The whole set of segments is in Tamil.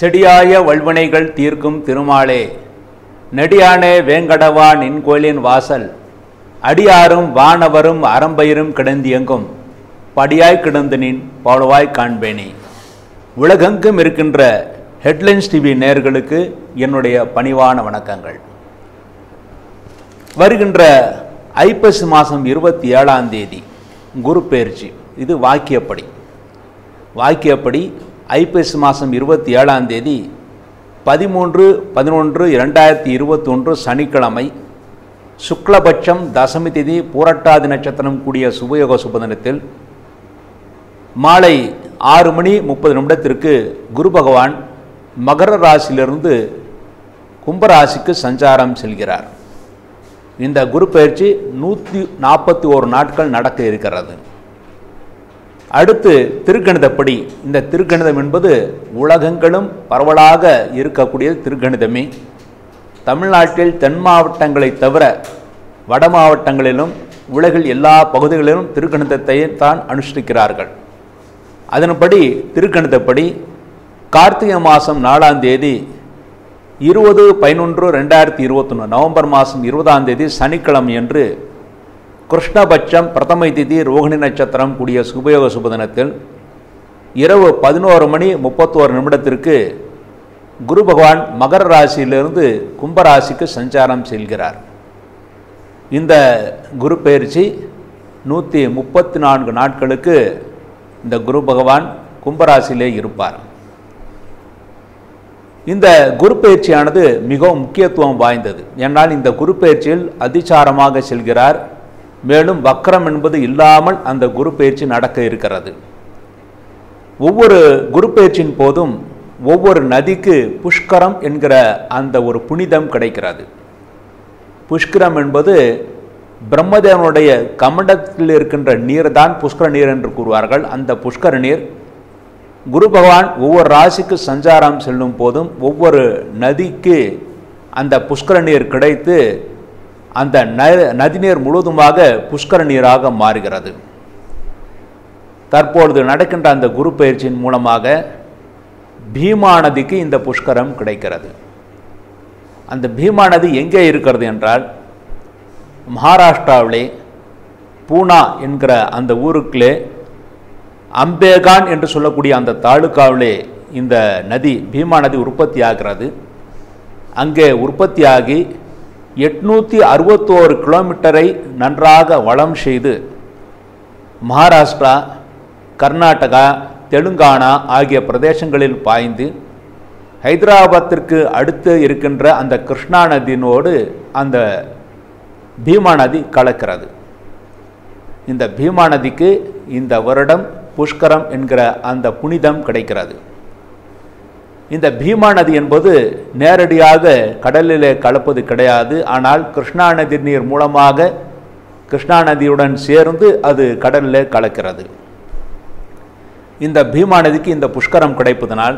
செடியாய வல்வினைகள் தீர்க்கும் திருமாலே. நெடியானே வேங்கடவா நின் கோயிலின் வாசல். அடியாரும் வானவரும் அறம்பயிரும் கிடந்தியங்கும். படியாய் கிடந்து நின் பவளவாய் காண்பேனே. உலகெங்கும் இருக்கின்ற ஹெட்லைன்ஸ் டிவி நேர்களுக்கு என்னுடைய பணிவான வணக்கங்கள். வருகின்ற ஐப்பசி மாதம் இருபத்தி ஏழாம் தேதி குரு பெயர்ச்சி இது வாக்கியப்படி. வாக்கியப்படி ஐப்பசி மாதம் இருபத்தி ஏழாம் தேதி பதிமூன்று பதினொன்று இரண்டாயிரத்தி இருபத்தொன்று சனிக்கிழமை சுக்லபட்சம் தசமி திதி பூரட்டாதி நட்சத்திரம் கூடிய சுபயோக சுபதினத்தில் மாலை ஆறு மணி முப்பது நிமிடத்திற்கு குரு பகவான் மகர ராசியிலிருந்து கும்பராசிக்கு சஞ்சாரம் செல்கிறார். இந்த குரு பயிற்சி நூற்றி நாற்பத்தி ஓரு நாட்கள் நடக்க இருக்கிறது. அடுத்து திருக்கணிதப்படி இந்த திருக்கணிதம் என்பது உலகங்களும் பரவலாக இருக்கக்கூடிய திருக்கணிதமே. தமிழ்நாட்டில் தென் மாவட்டங்களை தவிர வட மாவட்டங்களிலும் உலகில் எல்லா பகுதிகளிலும் திருக்கணிதத்தை தான் அனுஷ்டிக்கிறார்கள். அதன்படி திருக்கணிதப்படி கார்த்திகை மாதம் நாலாம் தேதி இருபது பதினொன்று ரெண்டாயிரத்தி இருபத்தொன்று நவம்பர் மாதம் இருபதாம் தேதி சனிக்கிழமை என்று கிருஷ்ணபட்சம் பிரதமை திதி ரோகிணி நட்சத்திரம் கூடிய சுபயோக சுபதினத்தில் இரவு பதினோரு மணி முப்பத்தோரு நிமிடத்திற்கு குரு பகவான் மகர ராசியிலிருந்து கும்பராசிக்கு சஞ்சாரம் செல்கிறார். இந்த குரு பயிற்சி நூற்றி முப்பத்தி நான்கு நாட்களுக்கு இந்த குரு பகவான் கும்பராசியிலே இருப்பார். இந்த குரு பயிற்சியானது மிகவும் முக்கியத்துவம் வாய்ந்தது. ஏன்னால் இந்த குரு பயிற்சியில் அதிசாரமாக செல்கிறார். மேலும் வக்கரம் என்பது இல்லாமல் அந்த குரு பயிற்சி நடக்க இருக்கிறது. ஒவ்வொரு குரு பயிற்சியின் போதும் ஒவ்வொரு நதிக்கு புஷ்கரம் என்கிற அந்த ஒரு புனிதம் கிடைக்கிறது. புஷ்கரம் என்பது பிரம்மதேவனுடைய கமண்டத்தில் இருக்கின்ற நீர் தான் புஷ்கர நீர் என்று கூறுவார்கள். அந்த புஷ்கர நீர் குரு பகவான் ஒவ்வொரு ராசிக்கு சஞ்சாரம் செல்லும் போதும் ஒவ்வொரு நதிக்கு அந்த புஷ்கர நீர் கிடைத்து அந்த நதிநீர் முழுவதுமாக புஷ்கர நீராக மாறுகிறது. தற்பொழுது நடக்கின்ற அந்த குரு பயிற்சியின் மூலமாக பீமா நதிக்கு இந்த புஷ்கரம் கிடைக்கிறது. அந்த பீமா நதி எங்கே இருக்கிறது என்றால் மகாராஷ்டிராவிலே பூனா என்கிற அந்த ஊருக்குள்ளே அம்பேகான் என்று சொல்லக்கூடிய அந்த தாலுக்காவிலே இந்த நதி பீமா நதி உற்பத்தி ஆகிறது அங்கே உற்பத்தியாகி எட்நூற்றி அறுபத்தோரு கிலோமீட்டரை நன்றாக வளம் செய்து மகாராஷ்டிரா கர்நாடகா தெலுங்கானா ஆகிய பிரதேசங்களில் பாய்ந்து ஹைதராபாத்திற்கு அடுத்து இருக்கின்ற அந்த கிருஷ்ணா நதியினோடு அந்த பீமா நதி கலக்கிறது. இந்த பீமா நதிக்கு இந்த வருடம் புஷ்கரம் என்கிற அந்த புனிதம் கிடைக்கிறது. இந்த பீமா நதி என்பது நேரடியாக கடலிலே கலப்பது கிடையாது. ஆனால் கிருஷ்ணா நதி நீர் மூலமாக கிருஷ்ணா நதியுடன் சேர்ந்து அது கடலில் கலக்கிறது. இந்த பீமா நதிக்கு இந்த புஷ்கரம் கிடைப்பதனால்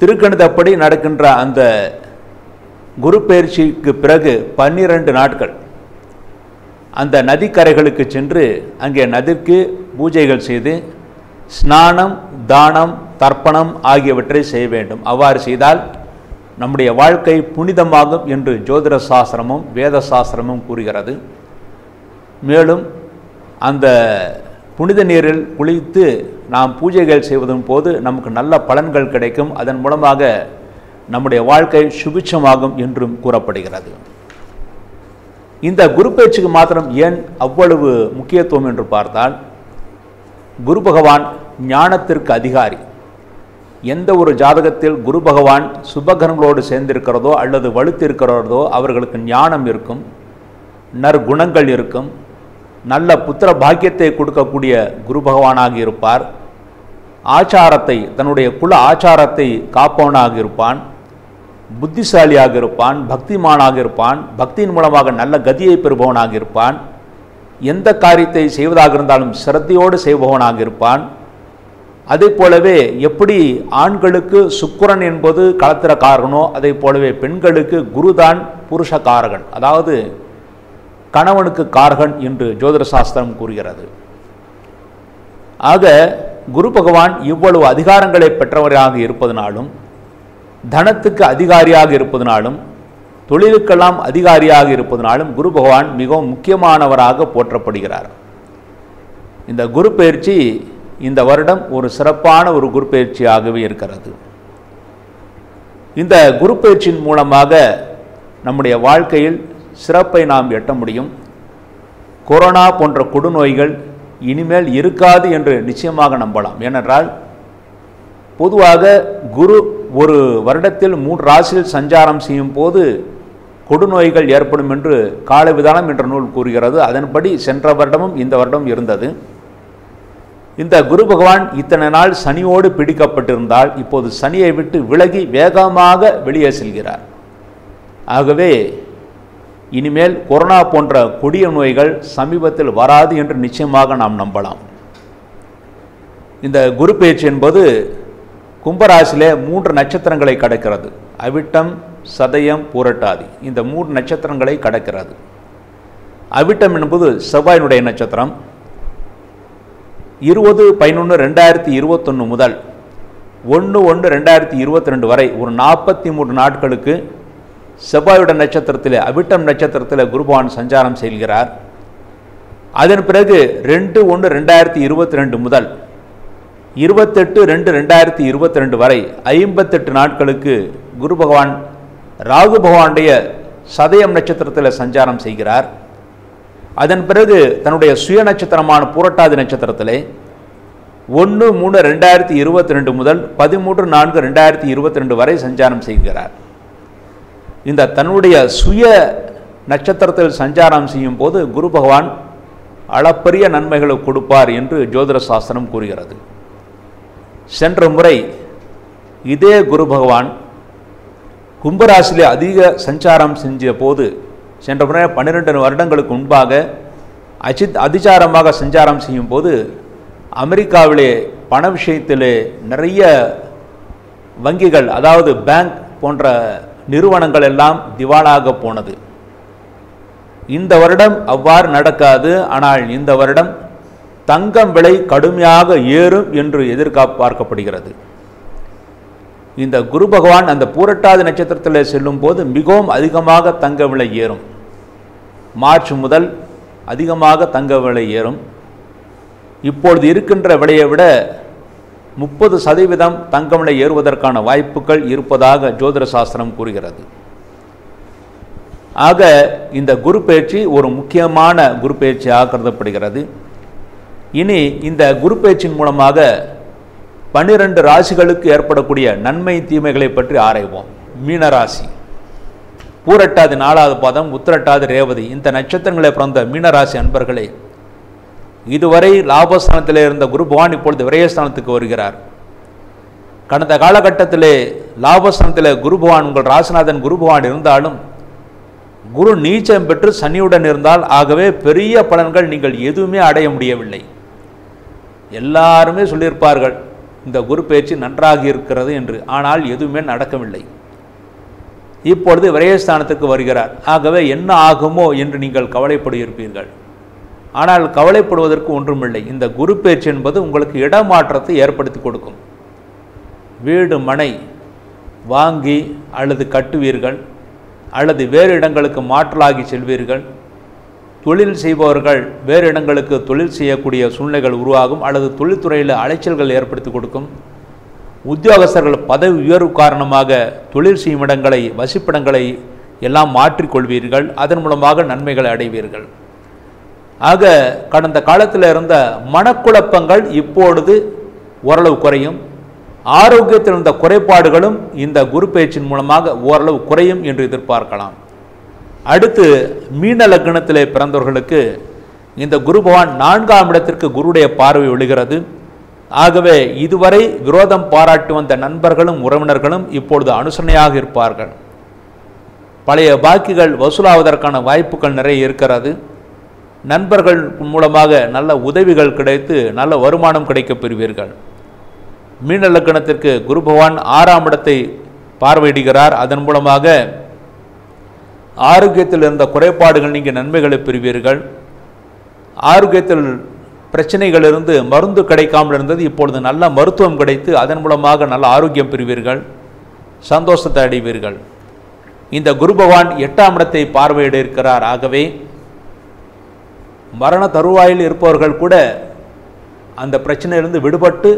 திருக்கணிதப்படி நடக்கின்ற அந்த குரு பயிற்சிக்கு பிறகு பன்னிரண்டு நாட்கள் அந்த நதிக்கரைகளுக்கு சென்று அங்கே நதிக்கு பூஜைகள் செய்து ஸ்நானம் தானம் தர்ப்பணம் ஆகியவற்றை செய்ய வேண்டும். அவ்வாறு செய்தால் நம்முடைய வாழ்க்கை புனிதமாகும் என்று ஜோதிட சாஸ்திரமும் வேத சாஸ்திரமும் கூறுகிறது. மேலும் அந்த புனித நீரில் குளித்து நாம் பூஜைகள் செய்வதன் போது நமக்கு நல்ல பலன்கள் கிடைக்கும். அதன் மூலமாக நம்முடைய வாழ்க்கை சுபிட்சமாகும் என்றும் கூறப்படுகிறது. இந்த குரு பேச்சுக்கு மாத்திரம் ஏன் அவ்வளவு முக்கியத்துவம் என்று பார்த்தால் குரு பகவான் ஞானத்திற்கு அதிகாரி. எந்த ஒரு ஜாதகத்தில் குரு பகவான் சுபகரங்களோடு சேர்ந்திருக்கிறதோ அல்லது வலுத்திருக்கிறதோ அவர்களுக்கு ஞானம் இருக்கும் நற்குணங்கள் இருக்கும் நல்ல புத்திர பாக்கியத்தை கொடுக்கக்கூடிய குரு பகவானாக இருப்பார். ஆச்சாரத்தை தன்னுடைய குல ஆச்சாரத்தை காப்பவனாக இருப்பான். புத்திசாலியாக இருப்பான் பக்திமானாக இருப்பான் பக்தியின் மூலமாக நல்ல கதியை பெறுபவனாக இருப்பான். எந்த காரியத்தை செய்வதாக இருந்தாலும் சிரத்தையோடு செய்பவனாக இருப்பான். அதே போலவே எப்படி ஆண்களுக்கு சுக்கிரன் என்பது களத்திர காரகனோ அதே போலவே பெண்களுக்கு குருதான் புருஷ காரகன் அதாவது கணவனுக்கு காரகன் என்று ஜோதிட சாஸ்திரம் கூறுகிறது. ஆக குரு பகவான் இவ்வளவு அதிகாரங்களை பெற்றவராக இருப்பதனாலும் தனத்துக்கு அதிகாரியாக இருப்பதனாலும் தொழிலுக்கெல்லாம் அதிகாரியாக இருப்பதனாலும் குரு பகவான் மிகவும் முக்கியமானவராக போற்றப்படுகிறார். இந்த குரு பயிற்சி இந்த வருடம் ஒரு சிறப்பான ஒரு குரு பயிற்சியாகவே இருக்கிறது. இந்த குரு பயிற்சியின் மூலமாக நம்முடைய வாழ்க்கையில் சிறப்பை நாம் எட்ட முடியும். கொரோனா போன்ற கொடுநோய்கள் இனிமேல் இருக்காது என்று நிச்சயமாக நம்பலாம். ஏனென்றால் பொதுவாக குரு ஒரு வருடத்தில் மூன்று ராசியில் சஞ்சாரம் செய்யும் போது கொடுநோய்கள் ஏற்படும் என்று காலவிதானம் என்ற நூல் கூறுகிறது. அதன்படி சென்ற வருடமும் இந்த வருடம் இருந்தது. இந்த குரு பகவான் இத்தனை நாள் சனியோடு பிடிக்கப்பட்டிருந்தால் இப்போது சனியை விட்டு விலகி வேகமாக வெளியே செல்கிறார். ஆகவே இனிமேல் கொரோனா போன்ற கொடிய நோய்கள் சமீபத்தில் வராது என்று நிச்சயமாக நாம் நம்பலாம். இந்த குரு பேச்சு என்பது கும்பராசிலே மூன்று நட்சத்திரங்களை கடக்கிறது. அவிட்டம் சதயம் பூரட்டாதி. இந்த மூன்று நட்சத்திரங்களை கடக்கிறது. அவிட்டம் என்பது செவ்வாயினுடைய நட்சத்திரம் இருபது பதினொன்று ரெண்டாயிரத்தி இருபத்தொன்று முதல் ஒன்று ஒன்று ரெண்டாயிரத்தி இருபத்தி ரெண்டு வரை ஒரு நாற்பத்தி மூன்று நாட்களுக்கு செவ்வாயுட நட்சத்திரத்தில் அவிட்டம் நட்சத்திரத்தில் குருபவான் சஞ்சாரம் செய்கிறார். அதன் பிறகு ரெண்டு ஒன்று ரெண்டாயிரத்தி இருபத்தி ரெண்டு முதல் இருபத்தெட்டு ரெண்டு ரெண்டாயிரத்தி இருபத்தி ரெண்டு வரை ஐம்பத்தெட்டு நாட்களுக்கு குரு பகவான் ராகு பகவானுடைய சதயம் நட்சத்திரத்தில் சஞ்சாரம் செய்கிறார். அதன் பிறகு தன்னுடைய சுய நட்சத்திரமான புரட்டாதி நட்சத்திரத்திலே ஒன்று மூணு ரெண்டாயிரத்தி இருபத்தி ரெண்டு முதல் பதிமூன்று நான்கு ரெண்டாயிரத்தி இருபத்தி ரெண்டு வரை சஞ்சாரம் செய்கிறார். இந்த தன்னுடைய சுய நட்சத்திரத்தில் சஞ்சாரம் செய்யும் போது குரு பகவான் அளப்பரிய நன்மைகளை கொடுப்பார் என்று ஜோதிட சாஸ்திரம் கூறுகிறது. சென்ற முறை இதே குரு பகவான் கும்பராசிலே அதிக சஞ்சாரம் செஞ்ச போது சென்ற முறை பன்னிரெண்டு வருடங்களுக்கு முன்பாக அஜித் அதிசாரமாக சஞ்சாரம் செய்யும் போது அமெரிக்காவிலே பண விஷயத்திலே நிறைய வங்கிகள் அதாவது பேங்க் போன்ற நிறுவனங்கள் எல்லாம் திவாலாக போனது. இந்த வருடம் அவ்வாறு நடக்காது ஆனால் இந்த வருடம் தங்கம் விலை கடுமையாக ஏறும் என்று எதிர்பார்க்கப்படுகிறது. இந்த குரு பகவான் அந்த பூரட்டாதி நட்சத்திரத்தில் செல்லும் போது மிகவும் அதிகமாக தங்க விலை ஏறும். மார்ச் முதல் அதிகமாக தங்க விலை ஏறும். இப்பொழுது இருக்கின்ற விலையை விட முப்பது சதவீதம் தங்க விலை ஏறுவதற்கான வாய்ப்புகள் இருப்பதாக ஜோதிட சாஸ்திரம் கூறுகிறது. ஆக இந்த குரு பயிற்சி ஒரு முக்கியமான குரு பயிற்சியாக கருதப்படுகிறது. இனி இந்த குரு பயிற்சியின் மூலமாக பன்னிரண்டு ராசிகளுக்கு ஏற்படக்கூடிய நன்மை தீமைகளை பற்றி ஆராய்வோம். மீனராசி. பூரட்டாது நாலாவது பாதம் உத்திரட்டாது ரேவதி. இந்த நட்சத்திரங்களை பிறந்த மீனராசி அன்பர்களே இதுவரை லாபஸ்தானத்தில் இருந்த குரு பகவான் இப்பொழுது விரயஸ்தானத்துக்கு வருகிறார். கடந்த காலகட்டத்திலே லாபஸ்தானத்தில் குரு பகவான் உங்கள் ராசிநாதன் குரு பகவான் இருந்தாலும் குரு நீச்சம் பெற்று சனியுடன் இருந்தால் ஆகவே பெரிய பலன்கள் நீங்கள் எதுவுமே அடைய முடியவில்லை. எல்லாருமே சொல்லியிருப்பார்கள் இந்த குரு பயிற்சி நன்றாக இருக்கிறது என்று ஆனால் எதுவுமே நடக்கவில்லை. இப்பொழுது விரயஸ்தானத்துக்கு வருகிறார். ஆகவே என்ன ஆகுமோ என்று நீங்கள் கவலைப்படுகிறீர்கள். ஆனால் கவலைப்படுவதற்கு ஒன்றுமில்லை. இந்த குரு பேச்சு என்பது உங்களுக்கு இடமாற்றத்தை ஏற்படுத்தி கொடுக்கும். வீடு மனை வாங்கி அல்லது கட்டுவீர்கள். அல்லது வேறு இடங்களுக்கு மாற்றலாகி செல்வீர்கள். தொழில் செய்பவர்கள் வேறு இடங்களுக்கு தொழில் செய்யக்கூடிய சூழ்நிலைகள் உருவாகும். அல்லது தொழில்துறையில் அலைச்சல்கள் ஏற்படுத்தி கொடுக்கும். உத்தியோகஸ்தர்கள் பதவி உயர்வு காரணமாக தொழில் செய்யும் இடங்களை வசிப்பிடங்களை எல்லாம் மாற்றிக்கொள்வீர்கள். அதன் மூலமாக நன்மைகளை அடைவீர்கள். ஆக கடந்த காலத்தில் இருந்த மனக்குழப்பங்கள் இப்பொழுது ஓரளவு குறையும். ஆரோக்கியத்தில் இருந்த குறைபாடுகளும் இந்த குரு பயிற்சியின் மூலமாக ஓரளவு குறையும் என்று எதிர்பார்க்கலாம். அடுத்து மீன லக்னத்திலே பிறந்தவர்களுக்கு இந்த குரு பகவான் நான்காம் இடத்திற்கு குருடைய பார்வை விழுகிறது. ஆகவே இதுவரை விரோதம் பாராட்டி வந்த நண்பர்களும் உறவினர்களும் இப்பொழுது அனுசரணையாக இருப்பார்கள். பழைய பாக்கிகள் வசூலாவதற்கான வாய்ப்புகள் நிறைய இருக்கிறது. நண்பர்கள் மூலமாக நல்ல உதவிகள் கிடைத்து நல்ல வருமானம் கிடைக்கப் பெறுவீர்கள். மீன லக்கணத்திற்கு குரு பகவான் ஆறாம் இடத்தை பார்வையிடுகிறார். அதன் மூலமாக ஆரோக்கியத்தில் இருந்த குறைபாடுகள் நீங்கள் நன்மைகளை பெறுவீர்கள். ஆரோக்கியத்தில் பிரச்சனைகளிலிருந்து மருந்து கிடைக்காமல் இருந்தது. இப்பொழுது நல்ல மருத்துவம் கிடைத்து அதன் மூலமாக நல்ல ஆரோக்கியம் பெறுவீர்கள். சந்தோஷத்தை அடைவீர்கள். இந்த குரு பகவான் எட்டாம் இடத்தை பார்வையிட இருக்கிறார் ஆகவே மரண தருவாயில் இருப்பவர்கள் கூட அந்த பிரச்சனையிலிருந்து விடுபட்டு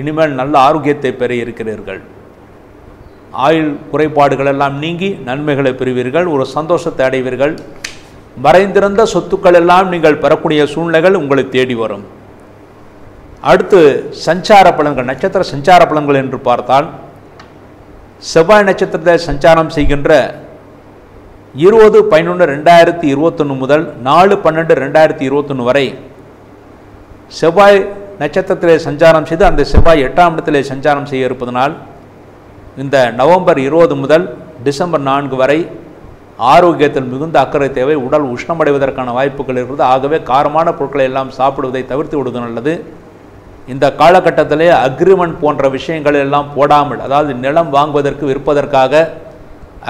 இனிமேல் நல்ல ஆரோக்கியத்தை பெற இருக்கிறீர்கள். ஆயுள் குறைபாடுகள் எல்லாம் நீங்கி நன்மைகளை பெறுவீர்கள். ஒரு சந்தோஷத்தை அடைவீர்கள். மறைந்திருந்த சொத்துக்கள் எல்லாம் நீங்கள் பெறக்கூடிய சூழ்நிலைகள் உங்களை தேடி வரும். அடுத்து சஞ்சார பலன்கள் நட்சத்திர சஞ்சார பலன்கள் என்று பார்த்தால் செவ்வாய் நட்சத்திரத்தை சஞ்சாரம் செய்கின்ற இருபது பதினொன்று ரெண்டாயிரத்தி இருபத்தொன்று முதல் நாலு பன்னெண்டு ரெண்டாயிரத்தி இருபத்தொன்று வரை செவ்வாய் நட்சத்திரத்திலே சஞ்சாரம் செய்து அந்த செவ்வாய் எட்டாம் இடத்திலே சஞ்சாரம் செய்ய இருப்பதனால் இந்த நவம்பர் இருபது முதல் டிசம்பர் நான்கு வரை ஆரோக்கியத்தில் மிகுந்த அக்கறை தேவை உடல் உஷ்ணமடைவதற்கான வாய்ப்புகள் இருக்கிறது ஆகவே காரமான பொருட்களை எல்லாம் சாப்பிடுவதை தவிர்த்து விடுவது நல்லது. இந்த காலகட்டத்திலே அக்ரிமெண்ட் போன்ற விஷயங்கள் எல்லாம் போடாமல் அதாவது நிலம் வாங்குவதற்கு விற்பதற்காக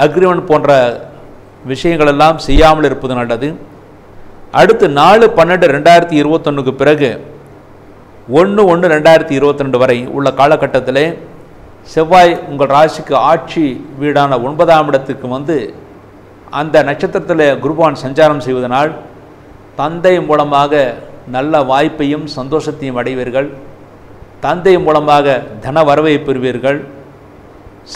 அக்ரிமெண்ட் போன்ற விஷயங்கள் எல்லாம் செய்யாமல் இருப்பது நல்லது. அடுத்து நாலு பன்னெண்டு ரெண்டாயிரத்தி இருபத்தொன்னுக்கு பிறகு ஒன்று ஒன்று ரெண்டாயிரத்தி இருபத்தி ரெண்டு வரை உள்ள காலகட்டத்திலே செவ்வாய் உங்கள் ராசிக்கு ஆட்சி வீடான ஒன்பதாம் இடத்துக்கு வந்து அந்த நட்சத்திரத்தில் குருபான் சஞ்சாரம் செய்வதனால் தந்தை மூலமாக நல்ல வாய்ப்பையும் சந்தோஷத்தையும் அடைவீர்கள். தந்தை மூலமாக தன வரவை பெறுவீர்கள்.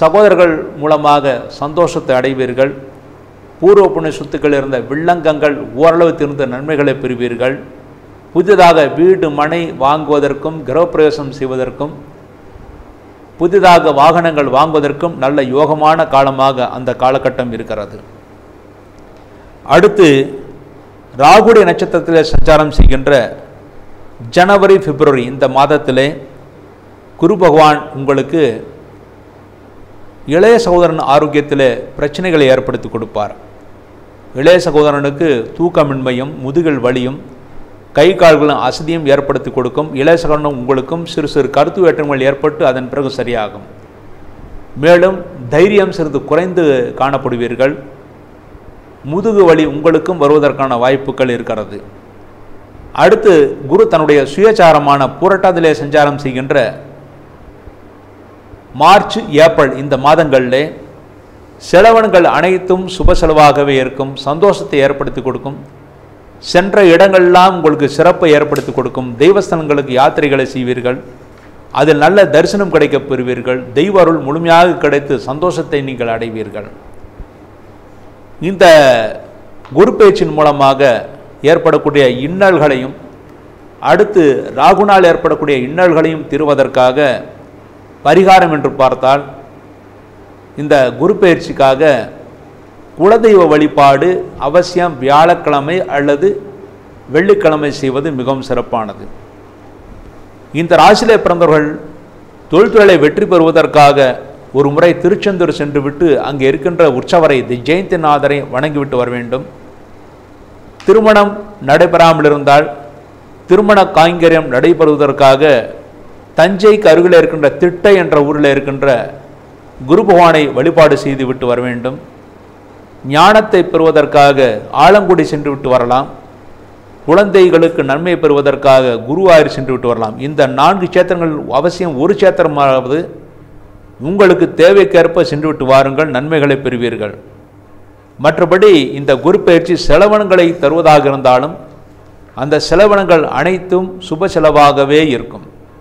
சகோதரர்கள் மூலமாக சந்தோஷத்தை அடைவீர்கள். பூர்வ புண்ணிய சொத்துக்கள் இருந்த வில்லங்கங்கள் ஓரளவு திருந்த நன்மைகளை பெறுவீர்கள். புதிதாக வீடு மனை வாங்குவதற்கும் கிரகப்பிரவேசம் செய்வதற்கும் புதிதாக வாகனங்கள் வாங்குவதற்கும் நல்ல யோகமான காலமாக அந்த காலகட்டம் இருக்கிறது. அடுத்து ராகுடைய நட்சத்திரத்தில் சஞ்சாரம் செய்கின்ற ஜனவரி பிப்ரவரி இந்த மாதத்திலே குரு பகவான் உங்களுக்கு இளைய சகோதரன் ஆரோக்கியத்தில் பிரச்சனைகளை ஏற்படுத்தி கொடுப்பார். இளைய சகோதரனுக்கு தூக்கமின்மையும் முதுகல் வலியும் கை கால்களும் அசதியும் ஏற்படுத்தி கொடுக்கும். இளைய சகோதரன் உங்களுக்கும் சிறு சிறு கருத்து வேற்றங்கள் ஏற்பட்டு அதன் பிறகு சரியாகும். மேலும் தைரியம் சிறிது குறைந்து காணப்படுவீர்கள். முதுகு வலி உங்களுக்கும் வருவதற்கான வாய்ப்புகள் இருக்கிறது. அடுத்து குரு தன்னுடைய சுயச்சாரமான புரட்டாதிலே சஞ்சாரம் செய்கின்ற மார்ச் ஏப்ரல் இந்த மாதங்களிலே செலவன்கள் அனைத்தும் சுப செலவாகவே இருக்கும். சந்தோஷத்தை ஏற்படுத்தி கொடுக்கும். சென்ற இடங்கள்லாம் உங்களுக்கு சிறப்பை ஏற்படுத்தி கொடுக்கும். தெய்வஸ்தலங்களுக்கு யாத்திரைகளை செய்வீர்கள். அதில் நல்ல தரிசனம் கிடைக்கப் பெறுவீர்கள். தெய்வ அருள் முழுமையாக கிடைத்து சந்தோஷத்தை நீங்கள் அடைவீர்கள். இந்த குரு பேச்சின் மூலமாக ஏற்படக்கூடிய இன்னல்களையும் அடுத்து ராகுனால் ஏற்படக்கூடிய இன்னல்களையும் தீர்வதற்காக பரிகாரம் என்று பார்த்தால் இந்த குரு பயிற்சிக்காக குலதெய்வ வழிபாடு அவசியம் வியாழக்கிழமை அல்லது வெள்ளிக்கிழமை செய்வது மிகவும் சிறப்பானது. இந்த ராசியிலே பிறந்தவர்கள் தொழில்துறையை வெற்றி பெறுவதற்காக ஒரு முறை திருச்செந்தூர் சென்று விட்டு அங்கே இருக்கின்ற உற்சவரை தி ஜெயந்திநாதரை வணங்கிவிட்டு வர வேண்டும். திருமணம் நடைபெறாமல் இருந்தால் திருமண காய்கரியம் நடைபெறுவதற்காக தஞ்சைக்கு அருகில் இருக்கின்ற திட்டை என்ற ஊரில் இருக்கின்ற குரு பகவானை வழிபாடு செய்து விட்டு வர வேண்டும். ஞானத்தை பெறுவதற்காக ஆலங்குடி சென்று விட்டு வரலாம். குழந்தைகளுக்கு நன்மை பெறுவதற்காக குருவாயூர் சென்று விட்டு வரலாம். இந்த நான்கு சேத்திரங்கள் அவசியம். ஒரு சேத்திரமாவது உங்களுக்கு தேவைக்கேற்ப சென்று விட்டு வாருங்கள் நன்மைகளை பெறுவீர்கள். மற்றபடி இந்த குரு பயிற்சி செலவனங்களை தருவதாக இருந்தாலும் அந்த செலவனங்கள் அனைத்தும் சுப செலவாகவே இருக்கும்.